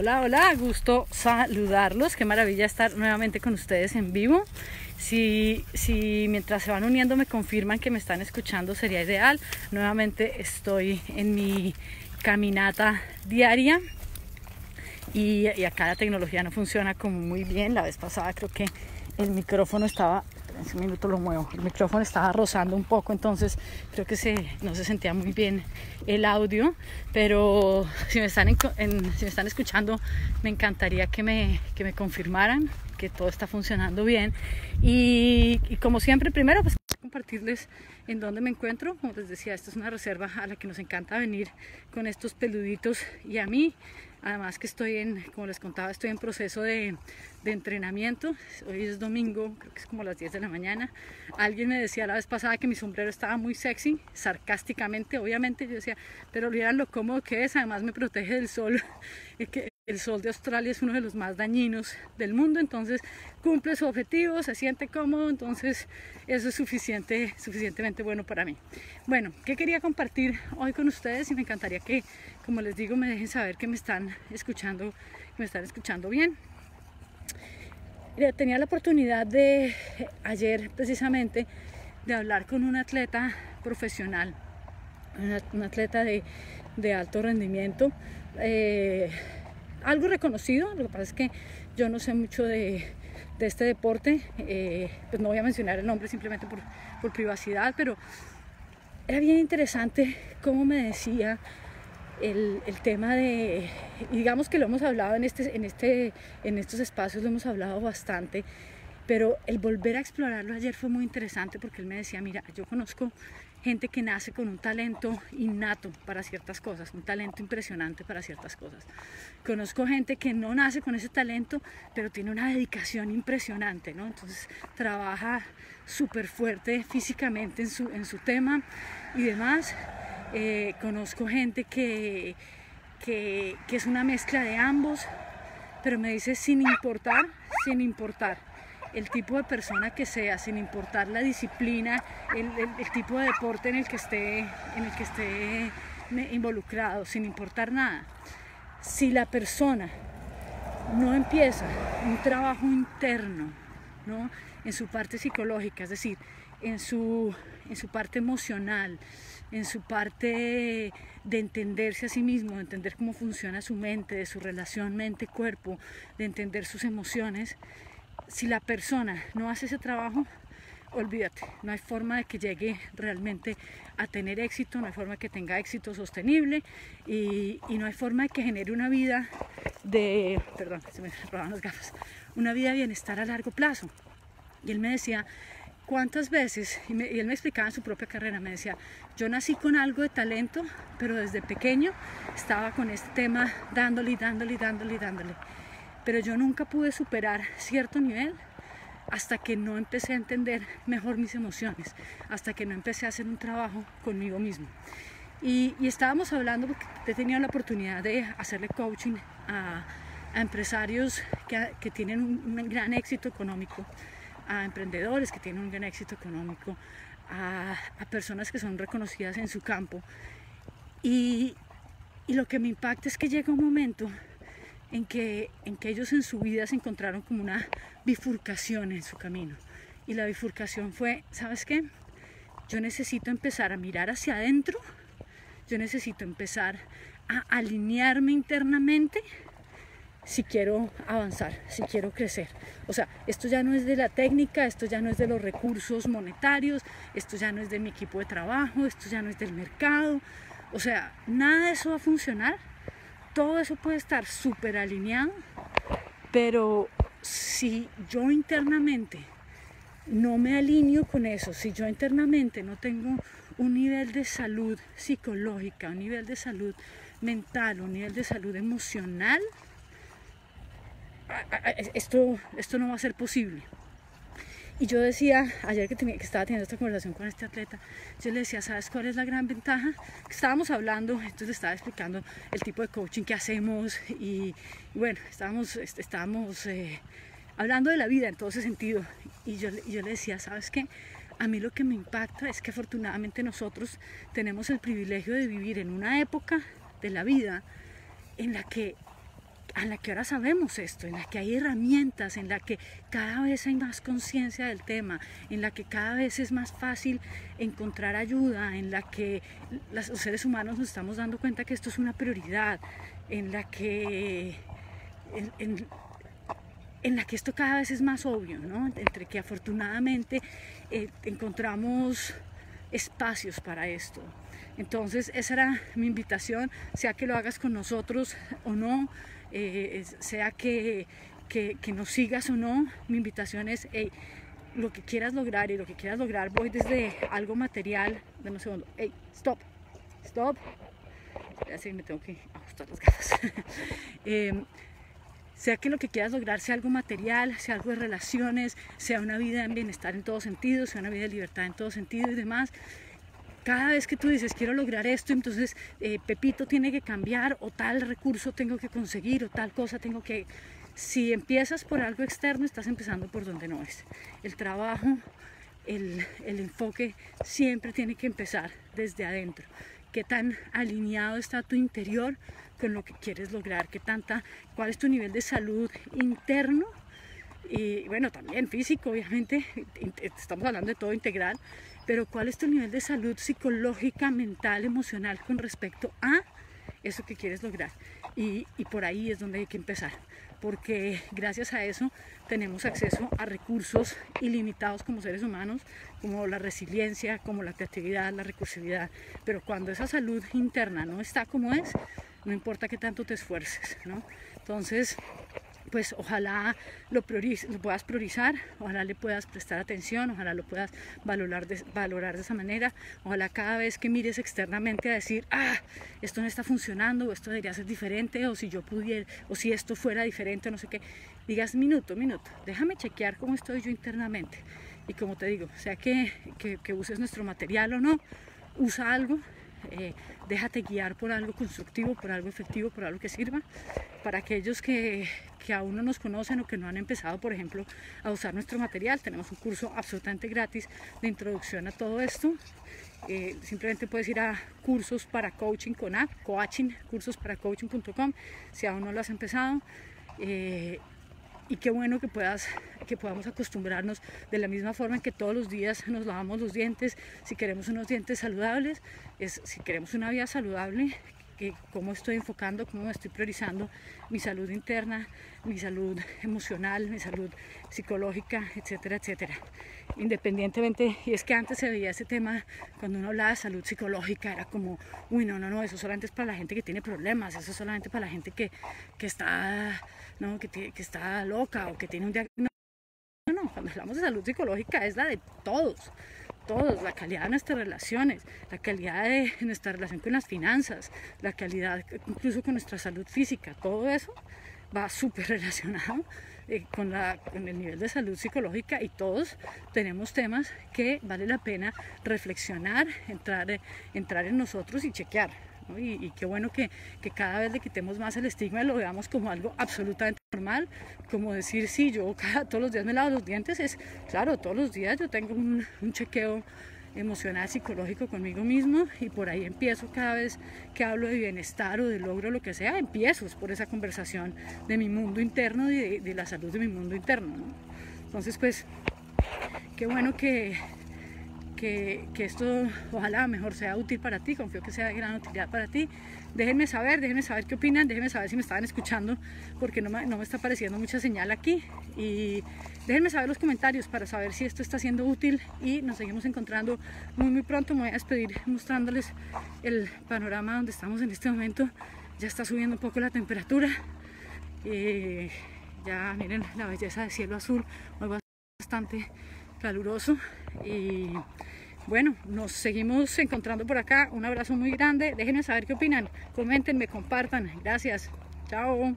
Hola, hola, gusto saludarlos. Qué maravilla estar nuevamente con ustedes en vivo. Si, si mientras se van uniendo me confirman que me están escuchando sería ideal. Nuevamente estoy en mi caminata diaria y, y acá la tecnología no funciona como muy bien. La vez pasada creo que el micrófono estaba en un minuto lo muevo. El micrófono estaba rozando un poco, entonces creo que se, no se sentía muy bien el audio, pero si me están, en, si me están escuchando, me encantaría que me, que me confirmaran que todo está funcionando bien. Y, y como siempre, primero, pues compartirles en dónde me encuentro. Como les decía, esta es una reserva a la que nos encanta venir con estos peluditos y a mí Además que estoy en, como les contaba, estoy en proceso de, de, entrenamiento. Hoy es domingo, creo que es como las 10 de la mañana. Alguien me decía la vez pasada que mi sombrero estaba muy sexy, sarcásticamente, obviamente. Yo decía, pero vieran lo cómodo que es, además me protege del sol. el sol de Australia es uno de los más dañinos del mundo, entonces cumple su objetivo, se siente cómodo, entonces eso es suficiente, suficientemente bueno para mí. Bueno, ¿qué quería compartir hoy con ustedes? Y me encantaría que, como les digo, me dejen saber que me están escuchando, que me están escuchando bien. Tenía la oportunidad de ayer precisamente de hablar con un atleta profesional, un atleta de, alto rendimiento. Eh, algo reconocido, lo que pasa es que yo no sé mucho de, este deporte, eh, pues no voy a mencionar el nombre simplemente por, por, privacidad, pero era bien interesante cómo me decía el, el, tema de, digamos que lo hemos hablado en, este, en, este, en estos espacios, lo hemos hablado bastante, pero el volver a explorarlo ayer fue muy interesante porque él me decía, mira, yo conozco gente que nace con un talento innato para ciertas cosas, un talento impresionante para ciertas cosas. Conozco gente que no nace con ese talento, pero tiene una dedicación impresionante, ¿no? Entonces trabaja súper fuerte físicamente en su, en su tema y demás. Eh, conozco gente que, que, que es una mezcla de ambos, pero me dice sin importar, sin importar el tipo de persona que sea, sin importar la disciplina, el, el, tipo de deporte en el que esté, en el que esté involucrado, sin importar nada. Si la persona no empieza un trabajo interno, ¿no? en su parte psicológica, es decir, en su, en su parte emocional, en su parte de entenderse a sí mismo, de entender cómo funciona su mente, de su relación mente-cuerpo, de entender sus emociones, si la persona no hace ese trabajo, olvídate, no hay forma de que llegue realmente a tener éxito, no hay forma de que tenga éxito sostenible y, no hay forma de que genere una vida de, perdón, se me las gafas, una vida de bienestar a largo plazo. Y él me decía, ¿cuántas veces? Y él me explicaba en su propia carrera, me decía, yo nací con algo de talento, pero desde pequeño estaba con este tema dándole, dándole, dándole, dándole pero yo nunca pude superar cierto nivel hasta que no empecé a entender mejor mis emociones, hasta que no empecé a hacer un trabajo conmigo mismo. Y, estábamos hablando, porque he tenido la oportunidad de hacerle coaching a, empresarios que, tienen un, gran éxito económico, a emprendedores que tienen un gran éxito económico, a, a personas que son reconocidas en su campo. Y, y lo que me impacta es que llega un momento en que, en que ellos en su vida se encontraron como una bifurcación en su camino. Y la bifurcación fue, ¿sabes qué? Yo necesito empezar a mirar hacia adentro, yo necesito empezar a alinearme internamente si quiero avanzar, si quiero crecer. O sea, esto ya no es de la técnica, esto ya no es de los recursos monetarios, esto ya no es de mi equipo de trabajo, esto ya no es del mercado. O sea, nada de eso va a funcionar todo eso puede estar súper alineado, pero si yo internamente no me alineo con eso, si yo internamente no tengo un nivel de salud psicológica, un nivel de salud mental, un nivel de salud emocional, esto, esto no va a ser posible. Y yo decía, ayer que, estaba teniendo esta conversación con este atleta, yo le decía, ¿sabes cuál es la gran ventaja? Estábamos hablando, entonces le estaba explicando el tipo de coaching que hacemos y, bueno, estábamos, estábamos eh, hablando de la vida en todo ese sentido. Y yo, y yo le decía, ¿sabes qué? A mí lo que me impacta es que afortunadamente nosotros tenemos el privilegio de vivir en una época de la vida en la que a la que ahora sabemos esto, en la que hay herramientas, en la que cada vez hay más conciencia del tema, en la que cada vez es más fácil encontrar ayuda, en la que los seres humanos nos estamos dando cuenta que esto es una prioridad, en la que, en, la que esto cada vez es más obvio, ¿no? entre que afortunadamente eh, encontramos espacios para esto. Entonces esa era mi invitación, sea que lo hagas con nosotros o no, eh, sea que, que, nos sigas o no, mi invitación es lo que quieras lograr y lo que quieras lograr, voy desde algo material, de un segundo, hey, stop, stop, así me tengo que ajustar las gafas. Em, sea que lo que quieras lograr sea algo material, sea algo de relaciones, sea una vida en bienestar en todos sentidos, sea una vida de libertad en todos sentidos y demás, cada vez que tú dices quiero lograr esto, entonces eh, Pepito tiene que cambiar o tal recurso tengo que conseguir o tal cosa tengo que... Si empiezas por algo externo, estás empezando por donde no es. El trabajo, el, el enfoque siempre tiene que empezar desde adentro. Qué tan alineado está tu interior con lo que quieres lograr, qué tanta, cuál es tu nivel de salud interno y bueno, también físico, obviamente, estamos hablando de todo integral, pero cuál es tu nivel de salud psicológica, mental, emocional con respecto a eso que quieres lograr. Y, por ahí es donde hay que empezar, porque gracias a eso tenemos acceso a recursos ilimitados como seres humanos, como la resiliencia, como la creatividad, la recursividad. Pero cuando esa salud interna no está como es, no importa qué tanto te esfuerces. Entonces, pues ojalá lo, lo, puedas priorizar, ojalá le puedas prestar atención, ojalá lo puedas valorar de, valorar de esa manera, ojalá cada vez que mires externamente a decir, ah, esto no está funcionando, o esto debería ser diferente, o si yo pudiera, o si esto fuera diferente, no sé qué, digas, minuto, minuto, déjame chequear cómo estoy yo internamente. Y como te digo, sea que, que, uses nuestro material o no, usa algo, eh, déjate guiar por algo constructivo, por algo efectivo, por algo que sirva. Para aquellos que, que aún no nos conocen o que no han empezado, por ejemplo, a usar nuestro material. Tenemos un curso absolutamente gratis de introducción a todo esto. Eh, simplemente puedes ir a cursos para coaching con A, coaching, cursos para coaching.com, si aún no lo has empezado. Eh, y qué bueno que puedas que podamos acostumbrarnos de la misma forma en que todos los días nos lavamos los dientes. Si queremos unos dientes saludables es si queremos una vida saludable cómo estoy enfocando, cómo estoy priorizando mi salud interna, mi salud emocional, mi salud psicológica, etcétera, etcétera. Independientemente, y es que antes se veía ese tema, cuando uno hablaba de salud psicológica, era como, uy, no, no, no, eso solamente es para la gente que tiene problemas, eso es solamente para la gente que, que está, no, que, que está loca o que tiene un diagnóstico. No, no, cuando hablamos de salud psicológica es la de todos todos, la calidad de nuestras relaciones, la calidad de nuestra relación con las finanzas, la calidad incluso con nuestra salud física, todo eso va súper relacionado eh, con, la, con el nivel de salud psicológica y todos tenemos temas que vale la pena reflexionar, entrar, entrar en nosotros y chequear. Y, qué bueno que, que, cada vez le quitemos más el estigma y lo veamos como algo absolutamente normal, como decir, sí, yo cada, todos los días me lavo los dientes, es claro, todos los días yo tengo un, chequeo emocional, psicológico conmigo mismo y por ahí empiezo cada vez que hablo de bienestar o de logro, lo que sea, empiezo por esa conversación de mi mundo interno y de, la salud de mi mundo interno. ¿no? Entonces, pues, qué bueno que, que, esto ojalá mejor sea útil para ti, confío que sea de gran utilidad para ti. Déjenme saber, déjenme saber qué opinan, déjenme saber si me estaban escuchando, porque no me, no me está apareciendo mucha señal aquí. Y déjenme saber los comentarios para saber si esto está siendo útil y nos seguimos encontrando muy muy pronto. Me voy a despedir mostrándoles el panorama donde estamos en este momento. Ya está subiendo un poco la temperatura. Y ya miren la belleza del cielo azul, hoy bastante caluroso y bueno, nos seguimos encontrando por acá. Un abrazo muy grande. Déjenme saber qué opinan. Coméntenme, compartan. Gracias. Chao.